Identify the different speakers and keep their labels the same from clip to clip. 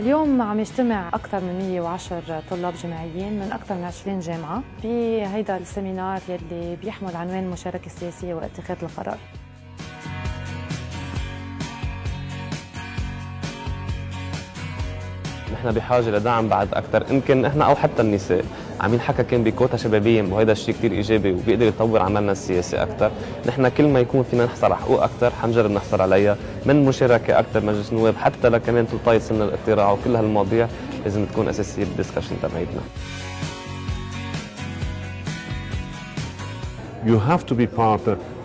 Speaker 1: اليوم عم يجتمع أكثر من 110 طلاب جامعيين من أكثر من 20 جامعة في هيدا السيمينار يلي بيحمل عنوان المشاركة السياسية واتخاذ القرار.
Speaker 2: نحن بحاجة لدعم بعد أكثر. يمكن إحنا أو حتى النساء. عم ينحكى كان بكوتا شبابية وهذا الشيء كثير إيجابي وبيقدر يطور عملنا السياسي أكثر نحن كل ما يكون فينا نحصل على حقوق أكثر حنجرب نحصل عليها. من مشاركة أكثر مجلس النواب حتى لكمان توطي سن الاقتراع وكل هالمواضيع لازم تكون أساسية بالدسكشن تبعيتنا.
Speaker 3: You have to be part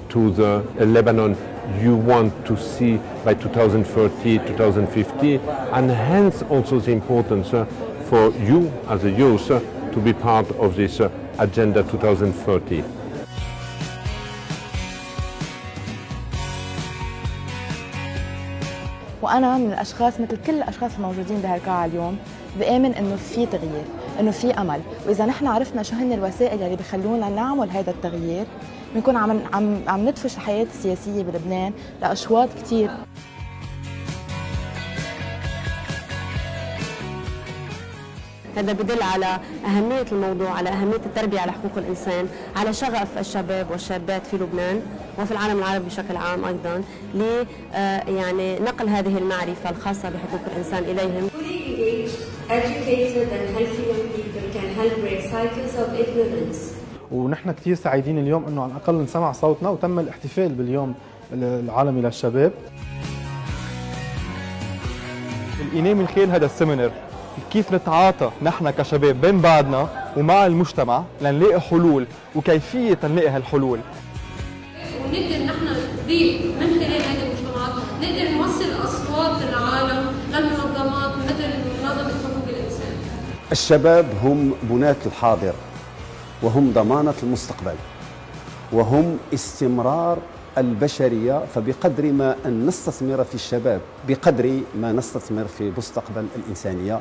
Speaker 3: to the Lebanon you want to see by 2030, 2050, and hence also the importance uh, for you as a youth uh, to be part of this uh, Agenda 2030.
Speaker 1: وأنا من الأشخاص مثل كل الأشخاص الموجودين بهالقاعة اليوم بآمن إنه في تغيير إنه في أمل وإذا نحن عرفنا شو هن الوسائل اللي بخلونا نعمل هذا التغيير بنكون عم عم عم ندفش الحياة السياسيه بلبنان لأشواط كثير
Speaker 4: هذا بدل على أهمية الموضوع على أهمية التربية على حقوق الإنسان على شغف الشباب والشابات في لبنان وفي العالم العربي بشكل عام أيضا ل آه، يعني نقل هذه المعرفة الخاصة بحقوق الإنسان إليهم.
Speaker 5: ونحن كثير سعيدين اليوم إنه على الأقل انسمع صوتنا وتم الاحتفال باليوم العالمي للشباب.
Speaker 6: الإناء من خلال هذا السيمينار. كيف نتعاطى نحن كشباب بين بعضنا ومع المجتمع لنلاقي حلول وكيفية نلاقي هالحلول.
Speaker 7: ونقدر نحن نضيف من خلال هذه المجتمعات نقدر نوصل أصوات العالم للمنظمات مثل منظمة حقوق الإنسان.
Speaker 8: الشباب هم بناة الحاضر وهم ضمانة المستقبل وهم استمرار البشرية فبقدر ما أن نستثمر في الشباب بقدر ما نستثمر في مستقبل الإنسانية.